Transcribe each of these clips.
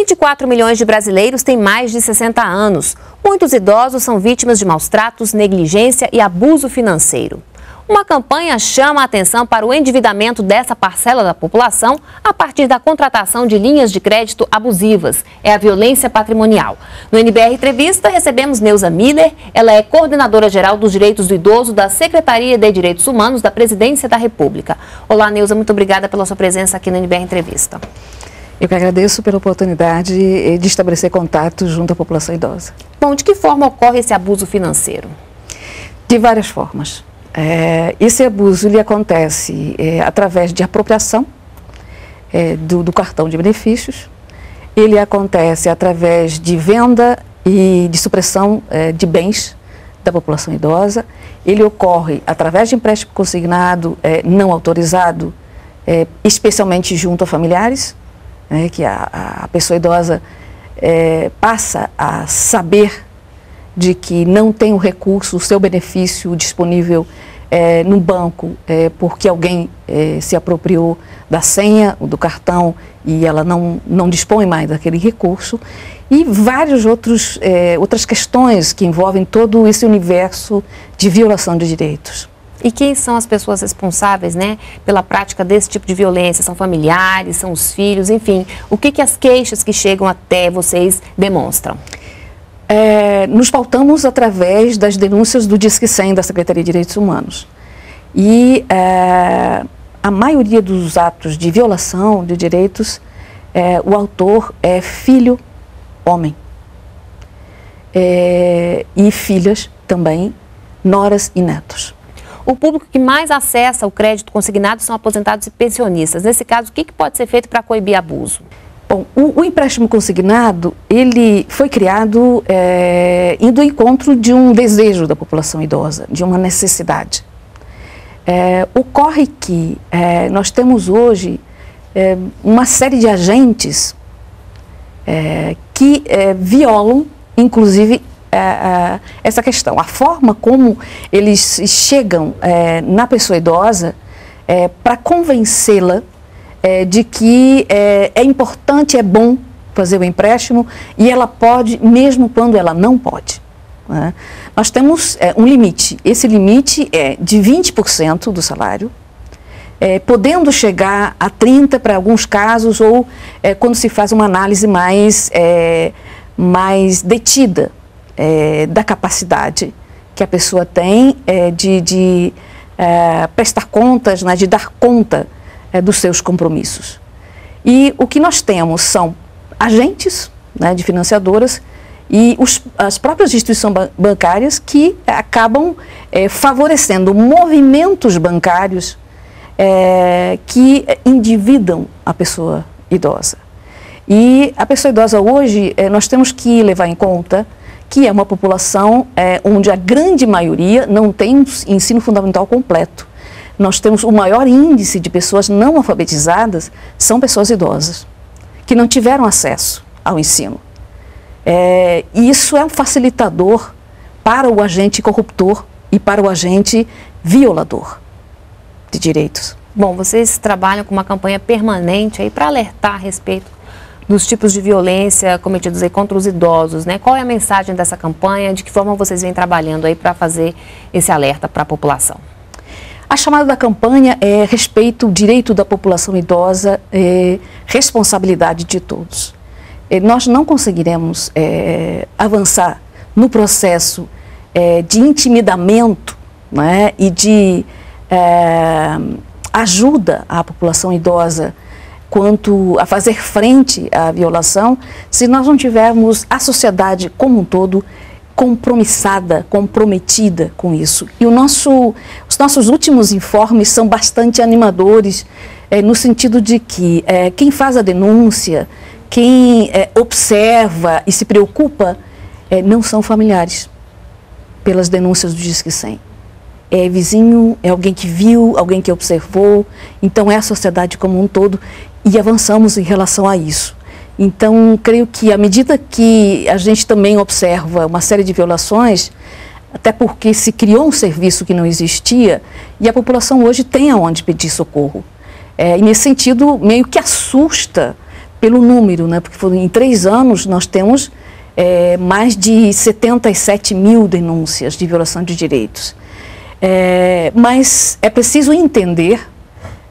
24 milhões de brasileiros têm mais de 60 anos. Muitos idosos são vítimas de maus tratos, negligência e abuso financeiro. Uma campanha chama a atenção para o endividamento dessa parcela da população a partir da contratação de linhas de crédito abusivas. É a violência patrimonial. No NBR Entrevista, recebemos Neuza Miller. Ela é coordenadora geral dos direitos do idoso da Secretaria de Direitos Humanos da Presidência da República. Olá, Neuza, muito obrigada pela sua presença aqui no NBR Entrevista. Eu que agradeço pela oportunidade de estabelecer contato junto à população idosa. Bom, de que forma ocorre esse abuso financeiro? De várias formas. É, esse abuso ele acontece é, através de apropriação é, do, do, cartão de benefícios, ele acontece através de venda e de supressão é, de bens da população idosa, ele ocorre através de empréstimo consignado é, não autorizado, é, especialmente junto a familiares, né, que a, a, pessoa idosa passa a saber de que não tem o recurso, o seu benefício disponível é, no banco é, porque alguém é, se apropriou da senha, do cartão, e ela não, não dispõe mais daquele recurso, e várias é, outras questões que envolvem todo esse universo de violação de direitos. E quem são as pessoas responsáveis, né, pela prática desse tipo de violência? São familiares, são os filhos, enfim. O que, que as queixas que chegam até vocês demonstram? é, nos pautamos através das denúncias do Disque 100 da Secretaria de Direitos Humanos. E é, a maioria dos atos de violação de direitos, é, o autor é filho homem. É, e filhas também, noras e netos. O público que mais acessa o crédito consignado são aposentados e pensionistas. Nesse caso, o que, pode ser feito para coibir abuso? Bom, o, o, empréstimo consignado, ele foi criado é, indo ao encontro de um desejo da população idosa, de uma necessidade. É, ocorre que é, nós temos hoje uma série de agentes que violam, inclusive, essa questão. A forma como eles chegam na pessoa idosa para convencê-la é, de que é, é importante, é bom fazer o empréstimo e ela pode, mesmo quando ela não pode. Né? Nós temos é, um limite. Esse limite é de 20% do salário, é, podendo chegar a 30% para alguns casos, ou é, quando se faz uma análise mais, é, mais detida é, da capacidade que a pessoa tem é, de, de prestar contas, né, de dar conta é, dos seus compromissos. E o que nós temos são agentes né, de financiadoras e os, as próprias instituições bancárias que acabam é, favorecendo movimentos bancários é, que endividam a pessoa idosa. E a pessoa idosa hoje, é, nós temos que levar em conta que é uma população é, onde a grande maioria não tem ensino fundamental completo nós temos o maior índice de pessoas não alfabetizadas são pessoas idosas, que não tiveram acesso ao ensino. É, isso é um facilitador para o agente corruptor e para o agente violador de direitos. Bom, vocês trabalham com uma campanha permanente aí para alertar a respeito dos tipos de violência cometidos aí contra os idosos, né? Qual é a mensagem dessa campanha? De que forma vocês vêm trabalhando aí para fazer esse alerta para a população? A chamada da campanha é respeito o direito da população idosa, é, responsabilidade de todos. É, nós não conseguiremos é, avançar no processo é, de intimidamento né, e de é, ajuda à população idosa quanto a fazer frente à violação se nós não tivermos a sociedade como um todo compromissada, comprometida com isso. E o nosso, os nossos últimos informes são bastante animadores, é, no sentido de que é, quem faz a denúncia, quem é, observa e se preocupa, não são familiares, pelas denúncias do Disque 100. É vizinho, é alguém que viu, alguém que observou, então é a sociedade como um todo e avançamos em relação a isso. Então, creio que à medida que a gente também observa uma série de violações, até porque se criou um serviço que não existia e a população hoje tem aonde pedir socorro. É, e nesse sentido, meio que assusta pelo número, né? porque em três anos nós temos é, mais de 77 mil denúncias de violação de direitos. É, mas é preciso entender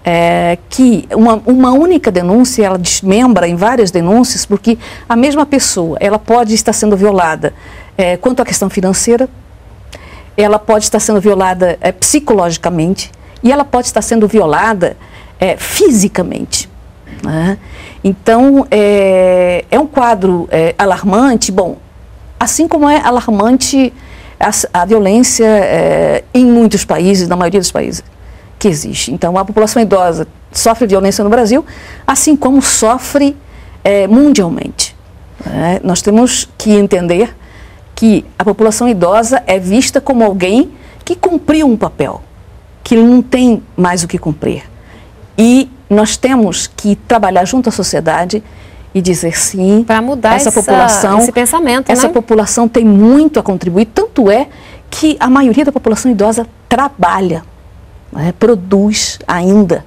é, que uma, uma única denúncia, ela desmembra em várias denúncias, porque a mesma pessoa, ela pode estar sendo violada é, quanto à questão financeira, ela pode estar sendo violada é, psicologicamente e ela pode estar sendo violada é, fisicamente. Né? Então, é, é, um quadro é, alarmante, bom, assim como é alarmante a, a violência em muitos países, na maioria dos países que existe. Então, a população idosa sofre violência no Brasil, assim como sofre é, mundialmente. É, nós temos que entender que a população idosa é vista como alguém que cumpriu um papel, que não tem mais o que cumprir. E nós temos que trabalhar junto à sociedade e dizer sim para mudar essa, essa, população, esse pensamento. Essa né? população tem muito a contribuir, tanto é que a maioria da população idosa trabalha né, produz ainda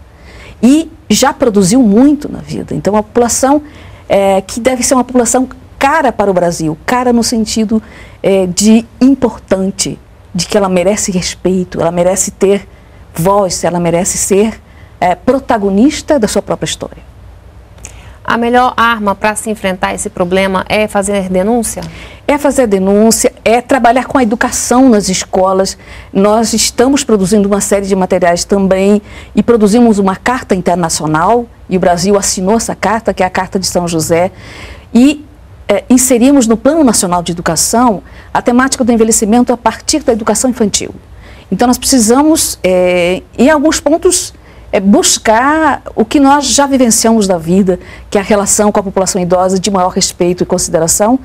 e já produziu muito na vida. Então, a população é, que deve ser uma população cara para o Brasil, cara no sentido é, de importante, de que ela merece respeito, ela merece ter voz, ela merece ser é, protagonista da sua própria história. A melhor arma para se enfrentar esse problema é fazer denúncia? É fazer denúncia, é trabalhar com a educação nas escolas. Nós estamos produzindo uma série de materiais também e produzimos uma carta internacional, e o Brasil assinou essa carta, que é a Carta de São José, e é, inserimos no Plano Nacional de Educação a temática do envelhecimento a partir da educação infantil. Então, nós precisamos, é, em alguns pontos, é buscar o que nós já vivenciamos da vida, que é a relação com a população idosa de maior respeito e consideração,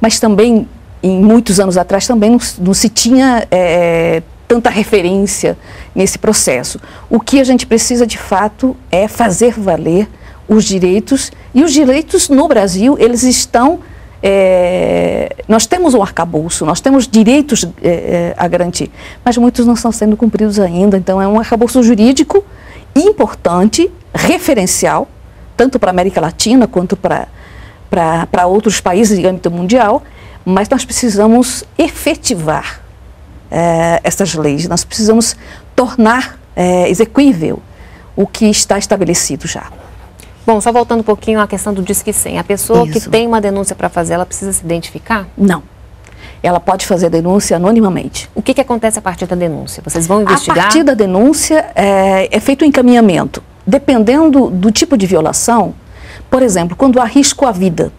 mas também, em muitos anos atrás, também não, não se tinha é, tanta referência nesse processo. O que a gente precisa, de fato, é fazer valer os direitos, e os direitos no Brasil, eles estão é, nós temos um arcabouço, nós temos direitos é, é a garantir, mas muitos não estão sendo cumpridos ainda. Então, é um arcabouço jurídico importante, referencial, tanto para a América Latina quanto para, para, outros países de âmbito mundial, mas nós precisamos efetivar é, essas leis, nós precisamos tornar é, execuível o que está estabelecido já. Bom, só voltando um pouquinho à questão do Disque 100. A pessoa Isso. que tem uma denúncia para fazer, ela precisa se identificar? Não ela pode fazer denúncia anonimamente. O que, que acontece a partir da denúncia? Vocês vão investigar? A partir da denúncia é, é feito o um encaminhamento. Dependendo do tipo de violação, por exemplo, quando há risco à vida,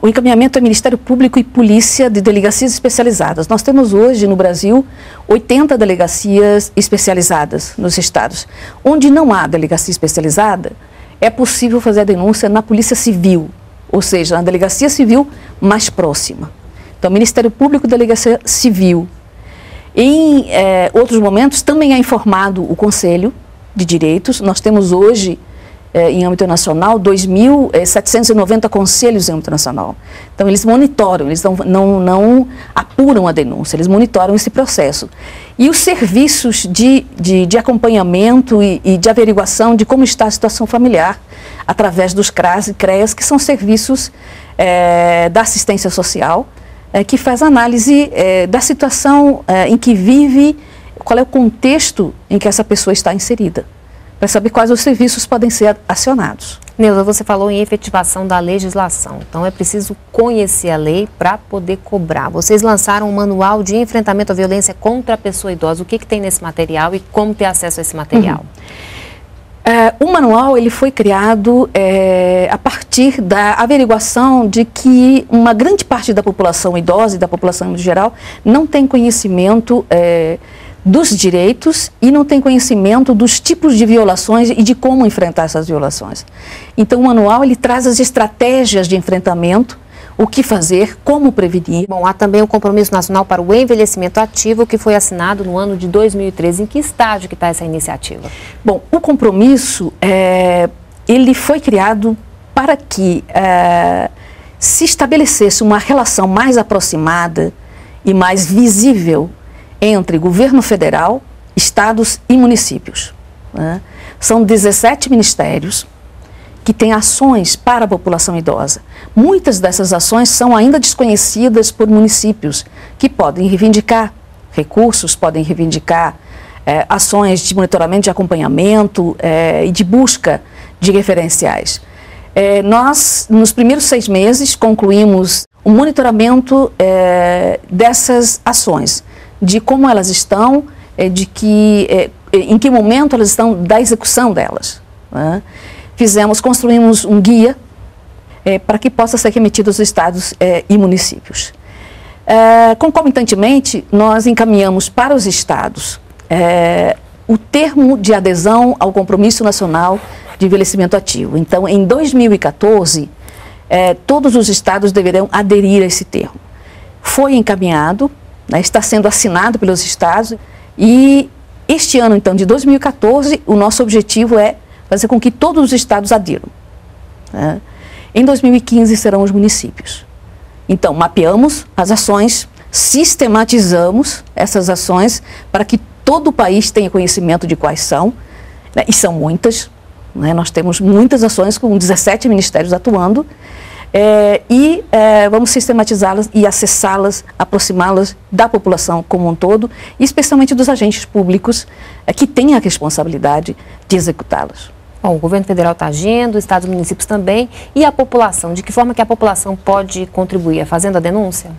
o encaminhamento é Ministério Público e Polícia de delegacias especializadas. Nós temos hoje no Brasil 80 delegacias especializadas nos estados. Onde não há delegacia especializada, é possível fazer a denúncia na Polícia Civil, ou seja, na delegacia civil mais próxima. Então, Ministério Público, Delegacia Civil. Em eh, outros momentos, também é informado o Conselho de Direitos. Nós temos hoje, eh, em âmbito nacional, 2.790 conselhos em âmbito nacional. Então, eles monitoram, eles não, não, não apuram a denúncia, eles monitoram esse processo. E os serviços de, de, de acompanhamento e, e de averiguação de como está a situação familiar através dos CRAS e CREAS, que são serviços é, da assistência social, é, que faz análise é, da situação é, em que vive, qual é o contexto em que essa pessoa está inserida, para saber quais os serviços podem ser acionados. Neuza, você falou em efetivação da legislação, então é preciso conhecer a lei para poder cobrar. Vocês lançaram um manual de enfrentamento à violência contra a pessoa idosa. O que, que tem nesse material e como ter acesso a esse material? Uhum. É, o manual ele foi criado é, a partir da averiguação de que uma grande parte da população idosa e da população em geral não tem conhecimento é, dos direitos e não tem conhecimento dos tipos de violações e de como enfrentar essas violações. Então, o manual ele traz as estratégias de enfrentamento o que fazer, como prevenir. Bom, há também o Compromisso Nacional para o Envelhecimento Ativo, que foi assinado no ano de 2013. Em que estágio que está essa iniciativa? Bom, o compromisso, é, ele foi criado para que é, se estabelecesse uma relação mais aproximada e mais visível entre governo federal, estados e municípios. Né? São 17 ministérios que tem ações para a população idosa. Muitas dessas ações são ainda desconhecidas por municípios, que podem reivindicar recursos, podem reivindicar é, ações de monitoramento, de acompanhamento é, e de busca de referenciais. É, nós, nos primeiros seis meses, concluímos o monitoramento dessas ações, de como elas estão, de que, em que momento elas estão da execução delas. Né? Fizemos, construímos um guia para que possa ser remetido aos estados e municípios. concomitantemente, nós encaminhamos para os estados o termo de adesão ao Compromisso Nacional de Envelhecimento Ativo. Então, em 2014, é, todos os estados deverão aderir a esse termo. Foi encaminhado, né, está sendo assinado pelos estados e este ano, então, de 2014, o nosso objetivo é fazer com que todos os estados adiram. Né? Em 2015 serão os municípios. Então, mapeamos as ações, sistematizamos essas ações para que todo o país tenha conhecimento de quais são, né, e são muitas. Né, nós temos muitas ações com 17 ministérios atuando, é, e é, vamos sistematizá-las e acessá-las, aproximá-las da população como um todo, especialmente dos agentes públicos é, que têm a responsabilidade de executá-las. Bom, o governo federal está agindo, estados e municípios também, e a população? De que forma que a população pode contribuir? Fazendo a denúncia?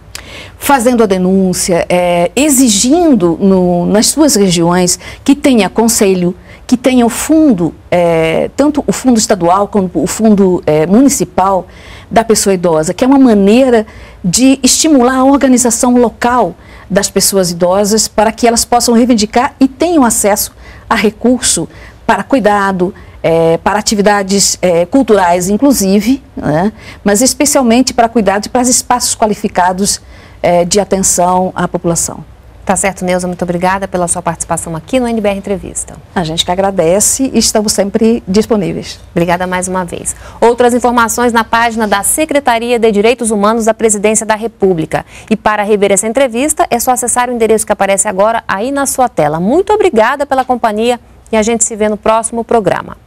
fazendo a denúncia, é, exigindo no, nas suas regiões que tenha conselho, que tenha o fundo, é, tanto o fundo estadual como o fundo é, municipal da pessoa idosa, que é uma maneira de estimular a organização local das pessoas idosas para que elas possam reivindicar e tenham acesso a recurso para cuidado, é, para atividades é, culturais, inclusive, né, mas especialmente para cuidados e para espaços qualificados é, de atenção à população. Tá certo, Neuza, muito obrigada pela sua participação aqui no NBR Entrevista. A gente que agradece e estamos sempre disponíveis. Obrigada mais uma vez. Outras informações na página da Secretaria de Direitos Humanos da Presidência da República. E para rever essa entrevista, é só acessar o endereço que aparece agora aí na sua tela. Muito obrigada pela companhia e a gente se vê no próximo programa.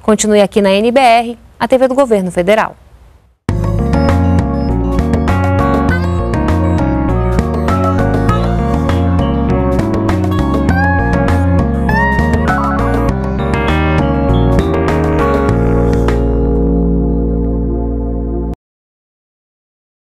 Continue aqui na NBR, a TV do Governo Federal.